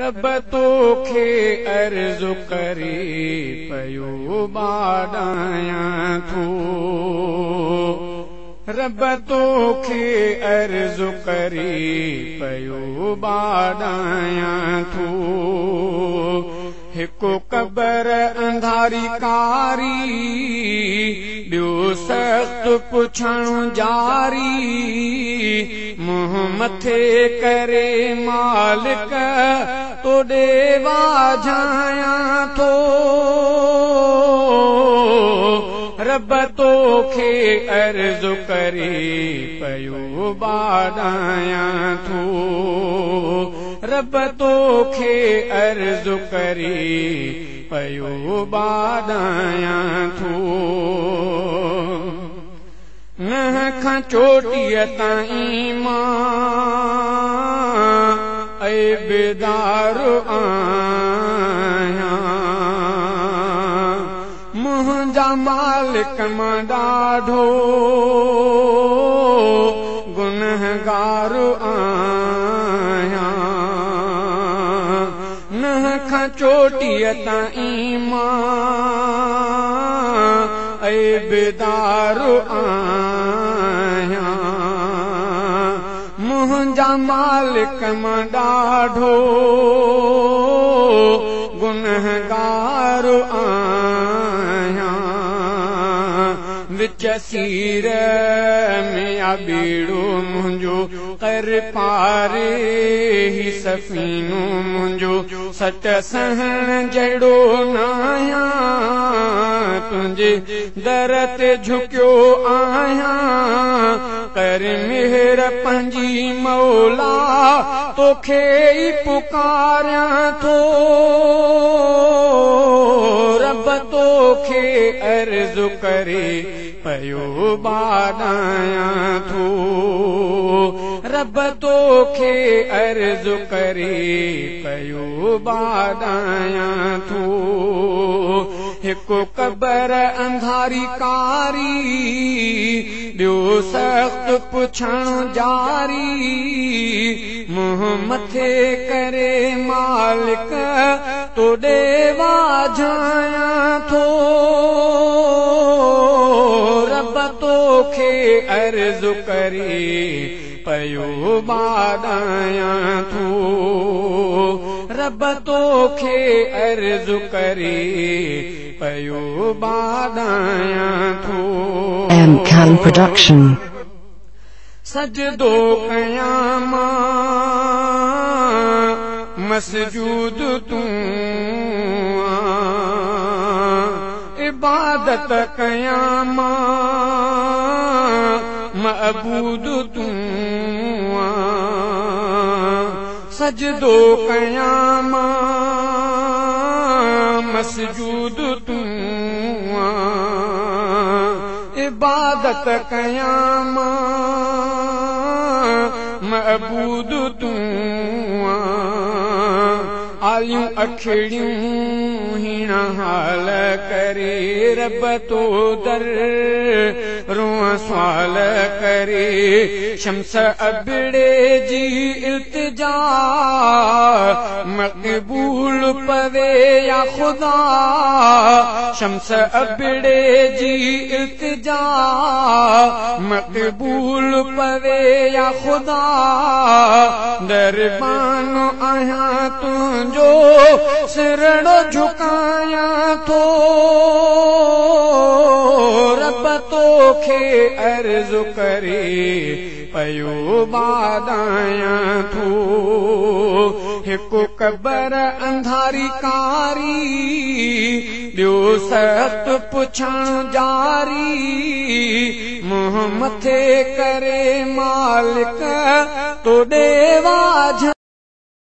رب توکي عرض ڪري پيو باڏايان ٿو رب توکي عرض ڪري پيو باڏايان ٿو هڪ ڪبر انڌاري ڪاري ٻيو سخت پڇڻ جاري. منهن مٿي ڪري مالڪ توڏي واجهايان ٿو رب توکي عرض ڪري پيو باڏايان ٿو رب توکي عرض ڪري پيو باڏايان ٿو نه کان چوٽيءَ تائين مان بيدار منهنجا مالڪ مان ڏاڍو گنهگار آهيان نه کان چوٽيءَ تائين مان ۽ بيدار آهيان منهنجا مالڪ مان ڏاڍو گنهگار آهيان. وچ سير ۾ ٻيڙو منهنجو ڪر پاري هي سفينو منهنجو سٽ سهڻ جهڙو نه آهيان تنهنجي در تي جهڪيو آهيان. ڪر ميهر پنهنجي مولا توکي ئي پڪاريان ٿو. رب توکي عرض ڪري پيو باڏايان ٿو. رب توکي عرض ڪري پيو باڏايان ٿو هڪ ڪبر انڌاري ڪاري ٻيو سخت پڇڻ جاري. منهن مٿي ڪري مالڪ توڏي واجهايان ٿو. رب توکي عرض ڪري پيو باڏايان ٿو رب توکي عرض ڪري پيو باڏايان ٿو. سجدو ڪيان مان مسجود تون عبادت ڪيان مان مهبود تون मसजूद तूं इबादत कयां मां महबूद तूं आलियूं अखड़ियूं हीण हाल करे रब तो दर روءَ سوال ڪري. شمس ابڙي جي التجا. مقبول پوي يا خدا. شمس ابڙي جي التجا. مقبول پوي يا خدا. دربانو آهيان تنهنجو سرڙو جهڪايان ٿو توکي عرض ڪري پيو باڏايان ٿو. هڪ ڪبر انڌاري ڪاري ٻيو سخت پڇڻ جاري. منهن مٿي ڪري مالڪ توڏي